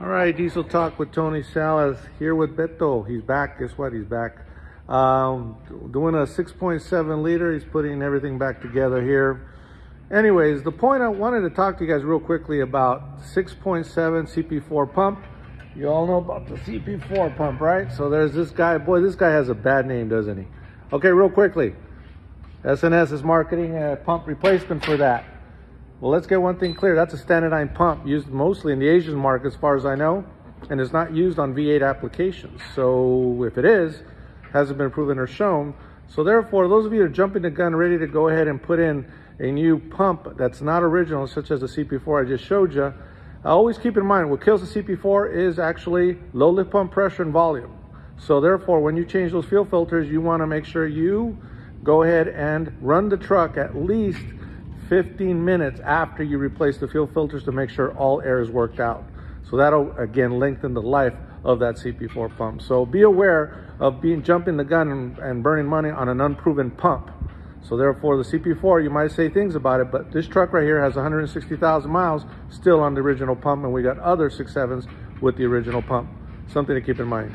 All right, Diesel Talk with Tony Salas here with Beto. He's back. Guess what? He's back. Um, doing a 6.7 liter. He's putting everything back together here. Anyways, the point I wanted to talk to you guys real quickly about 6.7 CP4 pump. You all know about the CP4 pump, right? So there's this guy. Boy, this guy has a bad name, doesn't he? Okay, real quickly. S&S is marketing a pump replacement for that. Well, let's get one thing clear. That's a standardized pump used mostly in the Asian market, as far as I know, and is not used on V8 applications. So if it is, hasn't been proven or shown. So therefore, those of you that are jumping the gun, ready to go ahead and put in a new pump that's not original, such as the CP4 I just showed you, always keep in mind what kills the CP4 is actually low lift pump pressure and volume. So therefore, when you change those fuel filters, you want to make sure you go ahead and run the truck at least 15 minutes after you replace the fuel filters to make sure all air is worked out. So that'll again lengthen the life of that CP4 pump. So be aware of being jumping the gun and, and burning money on an unproven pump. So therefore the CP4, you might say things about it, but this truck right here has 160,000 miles still on the original pump and we got other 6.7s with the original pump. Something to keep in mind.